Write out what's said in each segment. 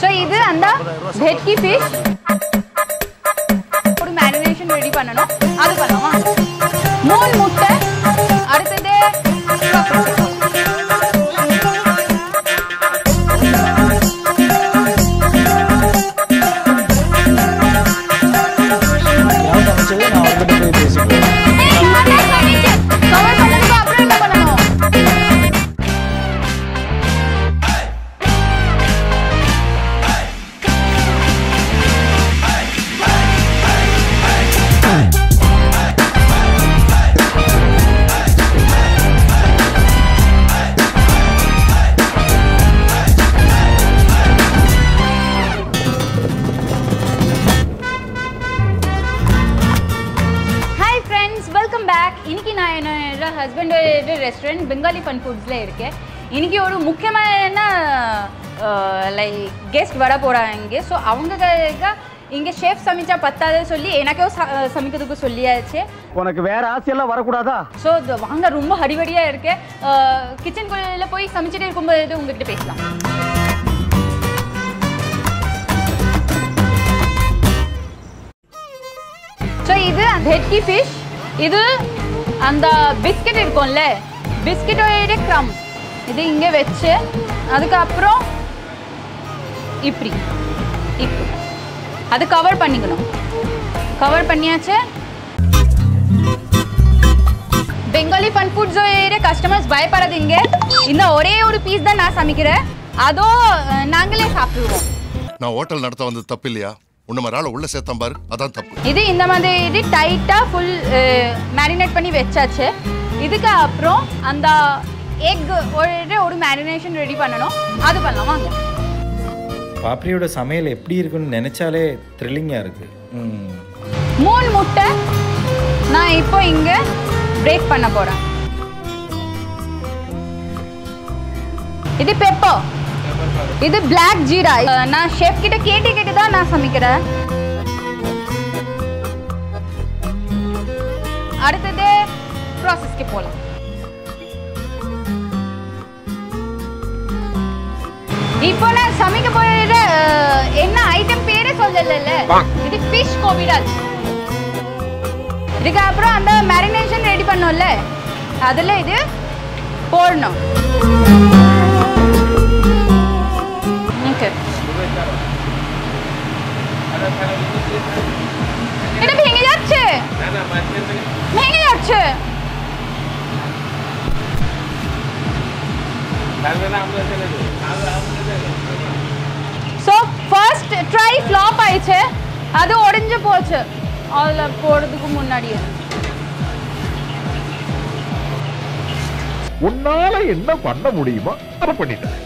So இது அந்த வெட்கி ஃபிஷ் ஒரு மேரினேஷன் ரெடி பண்ணணும். அது பண்ணலாமா. மூணு இருக்கேன் இன்னைக்கு ஒரு முக்கியமான லைக் கெஸ்ட் வர போகிறாங்க ஸோ அவங்களுக்காக இங்கே ஷெஃப் சமைச்சா பத்தாது சொல்லி எனக்கே சமைக்கிறதுக்கு சொல்லியாச்சு. உனக்கு வேற ஆசையெல்லாம் வரக்கூடாதா? ஸோ வாங்க ரொம்ப ஹடிபடியாக இருக்கு. கிச்சனுக்குள்ளே போய் சமைச்சிட்டு இருக்கும்போது உங்ககிட்ட பேசலாம். ஸோ இது வெட்கி ஃபிஷ் இது அந்த பிஸ்கட் இருக்கும்ல. பிஸ்கட்டோட க்ரம் இது இங்கே வச்சு அதுக்கப்புறம் இப்படி. இப்படி. அது கவர் பண்ணிக்கணும். கவர் பண்ணியாச்சு. பெங்காலி ஃபன் ஃபுட்ஸ் கஸ்டமர்ஸ் பயப்படாதீங்க இந்த ஒரே ஒரு பீஸ் தான் நான் சமைக்கிறேன். அதோ நாங்களே சாப்பிடுவோம். நான் ஹோட்டல் நடத்த வந்தது தப்பு இல்லையா? உன்ன மாதிரி உள்ள சேர்த்தான் பாரு. அதான் தப்பு. இது இந்த மாதிரி இது டைட்டாக ஃபுல் மேரினேட் பண்ணி வச்சாச்சு. இதுக்கு அப்புறம் அந்த எக் ஒரு ஒரு மேரினேஷன் ரெடி பண்ணணும். அது பண்ணலாம் வாங்க. பாப்ரியோட சமையல் எப்படி இருக்குன்னு நினைச்சாலே த்ரில்லிங்காக இருக்கு. மூணு முட்டை நான் இப்போ இங்கே பிரேக் பண்ண போகிறேன் இது பெப்பர் இது பிளாக் ஜீரா நான் ஷெஃப் கிட்ட கேட்டு கேட்டு தான் நான் சமைக்கிறேன். அடுத்தது ப்ராசஸ்க்கு போகலாம் இப்போ நான் சமைக்க போகிற என்ன ஐட்டம் பேரே சொல்லல இது ஃபிஷ் கோபிடால் இதுக்கு அப்புறம் அந்த மேரினேஷன் ரெடி பண்ணோம்ல அதில் இது போடணும் ஓகே এটা ভেঙে যাচ্ছে ভেঙে যাচ্ছে ஸோ ஃபர்ஸ்ட் ட்ரை ஃப்ளாப் ஆயிடுச்சு. அது உடைஞ்சு போச்சு. அதில் போடுறதுக்கு முன்னாடியே. உன்னால என்ன பண்ண முடியுமோ அதை பண்ணிட்டேன்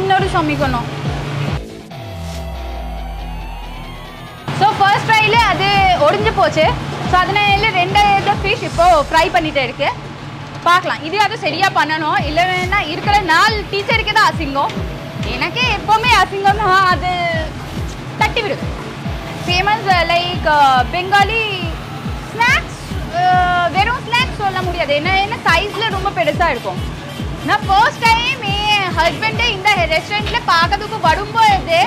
இன்னொரு சமைக்கணும் ஸோ ஃபர்ஸ்ட் ட்ரைல அது ஒடிஞ்சு போச்சு. ஸோ அதனால ரெண்டாவது ஃபிஷ் இப்போ ஃப்ரை பண்ணிட்டு இருக்கு. பார்க்கலாம். இது சரியாக சரியா பண்ணணும். இல்லைன்னா இருக்கிற நாலு டீச்சருக்கு தான் அசிங்கம். எனக்கே எப்போவுமே அசிங்கம் தான் அது தட்டி விடுது. ஃபேமஸ் லைக் பெங்காலி ஸ்நாக்ஸ் வெறும் ஸ்நாக்ஸ் சொல்ல முடியாது. என்ன என்ன சைஸில் ரொம்ப பெருசாக இருக்கும். நான் ஃபர்ஸ்ட் டைம் என் ஹஸ்பண்டே இந்த ரெஸ்டாரண்ட்டில் பார்க்கறதுக்கு வரும்போது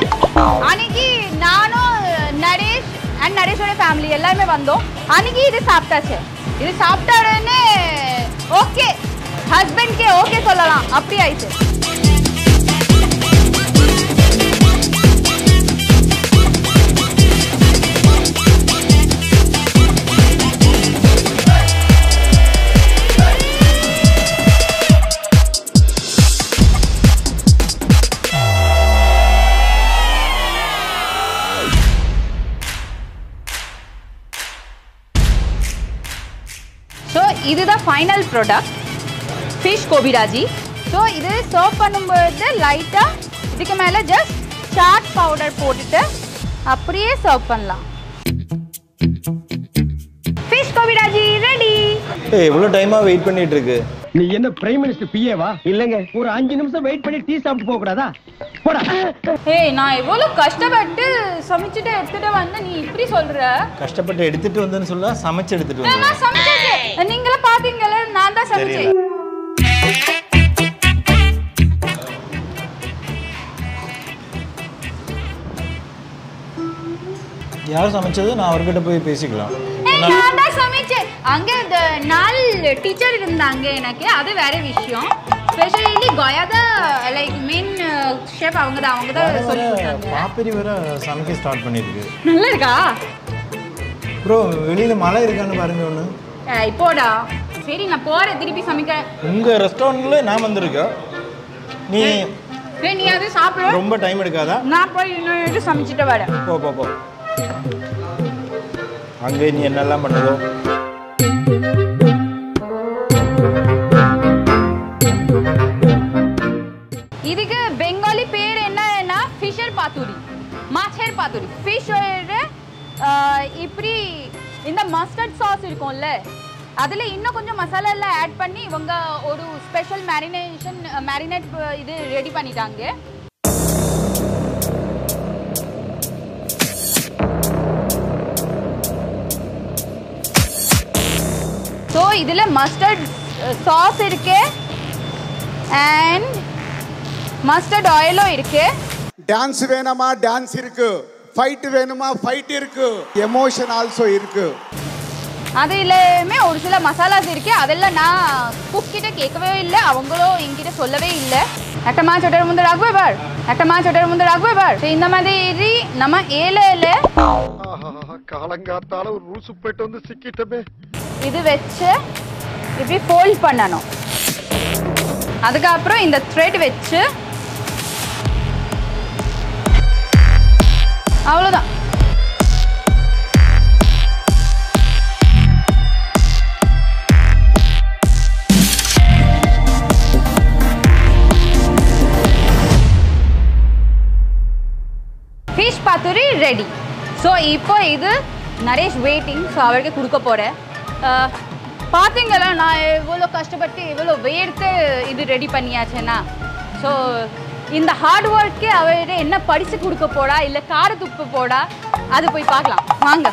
அன்னைக்கு நானும் uh, நரேஷ் அண்ட் நரேஷோட ஃபேமிலி எல்லாருமே வந்தோம். அன்னைக்கு இது சாப்பிட்டாச்சு. இது சாப்பிட்ட உடனே ஓகே ஹஸ்பண்ட்கே ஓகே சொல்லலாம் அப்படி ஆயிடுச்சு இதுதான் final product fish kabiraji. So இது சர்வ் பண்ணும்போது லைட்டாக இதுக்கு மேலே ஜஸ்ட் சாட் பவுடர் போட்டுட்டு அப்படியே சர்வ் பண்ணலாம். ஃபிஷ் கோபிராஜி ரெடி ஏய் எவ்வளோ டைமாக வெயிட் பண்ணிட்டு இருக்கு. நீ என்ன பிரைம் மினிஸ்டர் பிஏவா இல்லங்க. ஒரு அஞ்சு நிமிஷம் வெயிட் பண்ணி டீ சாப்பிட்டு போக கூடாதா? போடா. ஏய் நான் எவ்வளோ கஷ்டப்பட்டு சமைச்சிட்டு எடுத்துட்டு வந்து நீ இப்படி சொல்ற? கஷ்டப்பட்டு எடுத்துட்டு வந்தேன்னு சொல்ல சமைச்சு எடுத்துட்டு வந்தேன். நான் சமைச்சாச்சு நீங்களே பாத்தீங்கல்ல நான் தான் சமைச்சேன். யார் சமைச்சது? நான் அவர்கிட்ட போய் பேசிக்கலாம். நான் தான் சமைச்சேன். அங்க இந்த நாலு டீச்சர் இருந்தாங்க எனக்கு. அது வேற விஷயம். ஸ்பெஷலி கோயா தான் லைக் மெயின் ஷெஃப் அவங்க தான். அவங்க தான் சொல்லி கொடுத்தாங்க. பாப்பரி சமைக்க ஸ்டார்ட் பண்ணிருக்கு நல்லா இருக்கா? ப்ரோ வெளியில மழை இருக்கான்னு பாருங்க ஒன்று ஏய், போடா. சரி நான் போறேன். திருப்பி சமைக்க. உங்கள் ரெஸ்டாரண்ட்டில் நான் வந்திருக்கேன் நீ ஏய், நீ அது சாப்பிடு. ரொம்ப டைம் எடுக்காதா? நான் போய் இன்னொரு சமைச்சிட்டு வரேன். போ போ போ. அங்கே நீ என்னெல்லாம் பண்ணுதோ இதுக்கு பெங்காலி பேர் என்னன்னா ஃபிஷர் பாத்துரி. மாச்சேர் பாத்துரி. ஃபிஷ் இப்படி இந்த மஸ்டர்ட் சாஸ் இருக்கும்ல அதில் இன்னும் கொஞ்சம் மசாலா எல்லாம் ஆட் பண்ணி இவங்க ஒரு ஸ்பெஷல் மேரினேஷன் மேரினேட் இது ரெடி பண்ணிட்டாங்க. ஸோ இதில் மஸ்டர்ட் சாஸ் இருக்கு. அண்ட் மஸ்டர்ட் ஆயிலும் இருக்கு. டான்ஸ் வேணாமா? டான்ஸ் இருக்குது ஃபைட் வேணுமா ஃபைட் இருக்கு எமோஷன் ஆல்சோ இருக்கு அதுலயுமே ஒரு சில மசாலாஸ் இருக்கு அதெல்லாம் நான் குக் கிட்ட கேட்கவே இல்லை அவங்களும் என்கிட்ட சொல்லவே இல்லை একটা মাছ ওটার মধ্যে রাখবো এবার একটা মাছ ওটার মধ্যে রাখবো এবার তো இந்த மாதிரி நம்ம ஏழையில காலங்காத்தால ஒரு ரூசு போயிட்டு வந்து சிக்கிட்டமே இது வச்சு இப்படி ஃபோல்ட் பண்ணணும் அதுக்கப்புறம் இந்த த்ரெட் வச்சு அவ்வளோதான் ஃபிஷ் பாத்துரி ரெடி ஸோ இப்போ இது நரேஷ் வெயிட்டிங் ஸோ அவருக்கு கொடுக்க போகிறேன் பார்த்தீங்களா நான் எவ்வளோ கஷ்டப்பட்டு எவ்வளோ வேர்த்து இது ரெடி பண்ணியாச்சேன்னா? ஸோ இந்த ஹார்ட் ஒர்க்கு அவர் என்ன படித்து கொடுக்க போடா இல்லை கார துப்பு போடா அது போய் பார்க்கலாம். வாங்க.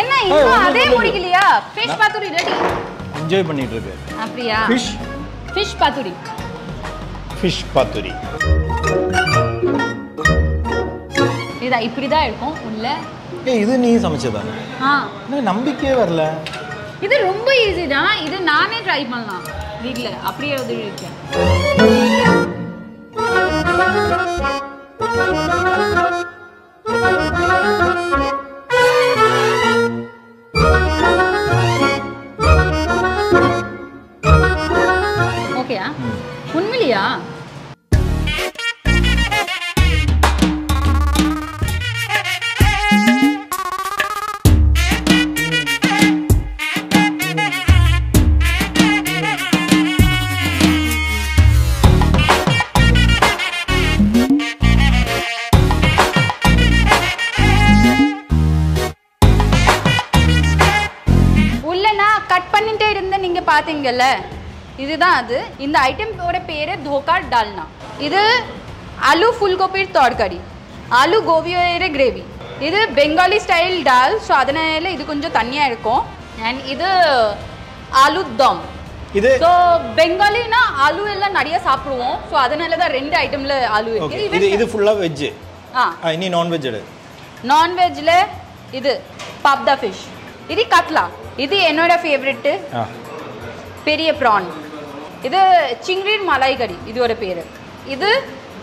என்ன இன்னும் அதே முடிக்கலையா? ஃபிஷ் பாத்துரி ரெடி என்ஜாய் பண்ணிட்டு இருக்கு அப்படியா? Fish fish paturi fish paturi இதான் இப்படி தான் இருக்கும் உள்ள? ஏ இது நீ சமைச்சதா? ஆ. நம்பிக்கையே வரல. இது ரொம்ப ஈஸி தான். இது நானே ட்ரை பண்ணலாம். வீட்டில் அப்படியே எழுதி எழுதிருக்கேன் நான் கட் பண்ணிட்டே இருந்தேன் நீங்க பாத்தீங்கல்ல இதுதான் அது. இந்த ஐட்டமோட பேரு தோக்கா டால்னா. இது ஆலு ஃபுல்கோபிர் தோர்கரி ஆலு கோபியோட கிரேவி இது பெங்காலி ஸ்டைல் டால் ஸோ அதனால இது கொஞ்சம் தண்ணியா இருக்கும். அண்ட் இது ஆலு தம். இது ஸோ பெங்காலினா ஆலு எல்லாம் நிறைய சாப்பிடுவோம். ஸோ அதனால தான் ரெண்டு ஐட்டம்ல ஆலு இருக்கு. இது இது ஃபுல்லாக வெஜ்ஜு ஆ. இனி நான்வெஜ் எடு. நான்வெஜ்ல இது பாப்தா ஃபிஷ் இது கட்லா. இது என்னோட ஃபேவரெட்டு பெரிய ப்ரான் இது சிங்ரீர் மலாய் கறி. இது ஒரு பேர். இது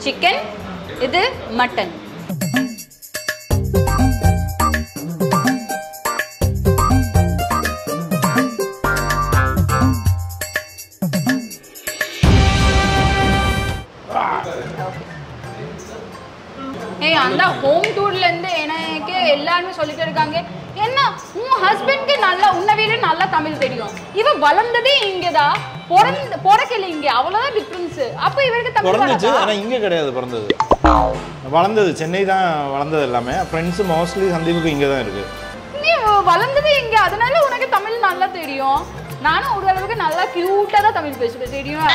சிக்கன் இது மட்டன் ஏய் அந்த ஹோம் டூர்ல இருந்து எனக்கு எல்லாருமே சொல்லிட்டு இருக்காங்க நல்லா உன்னை விட நல்லா தமிழ் தெரியும். இவ வளர்ந்ததே இங்கதான் பிறந்த பிறக்கல இங்க. அவ்வளவுதான் டிஃபரன்ஸ் அப்ப இவருக்கு தமிழ் பிறந்துச்சு? ஆனால் இங்கே கிடையாது பிறந்தது. வளர்ந்தது. சென்னை தான் வளர்ந்தது எல்லாமே. ஃப்ரெண்ட்ஸு மோஸ்ட்லி சந்தீப்புக்கு இங்கே தான் இருக்குது நீ வளர்ந்தது இங்க. அதனால உனக்கு தமிழ் நல்லா தெரியும். நானும் ஒரு அளவுக்கு நல்லா கியூட்டா தான் தமிழ் பேசுவேன் தெரியும்?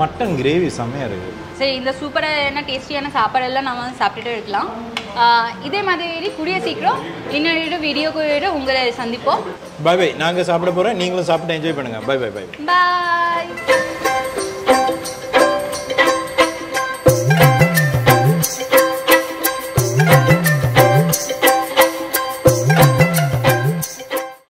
மட்டன் கிரேவி செம்மையாக இருக்குது சரி இந்த சூப்பரான டேஸ்டியான சாப்பாடெல்லாம் நம்ம வந்து சாப்பிட்டுட்டு இருக்கலாம். இதே மாதிரி கூடிய சீக்கிரம் இன்னொரு வீடியோக்கு உங்களை சந்திப்போம். பை பை நாங்கள் சாப்பிட போகிறோம் நீங்களும் சாப்பிட்டு என்ஜாய் பண்ணுங்கள் பை பை பை பாய்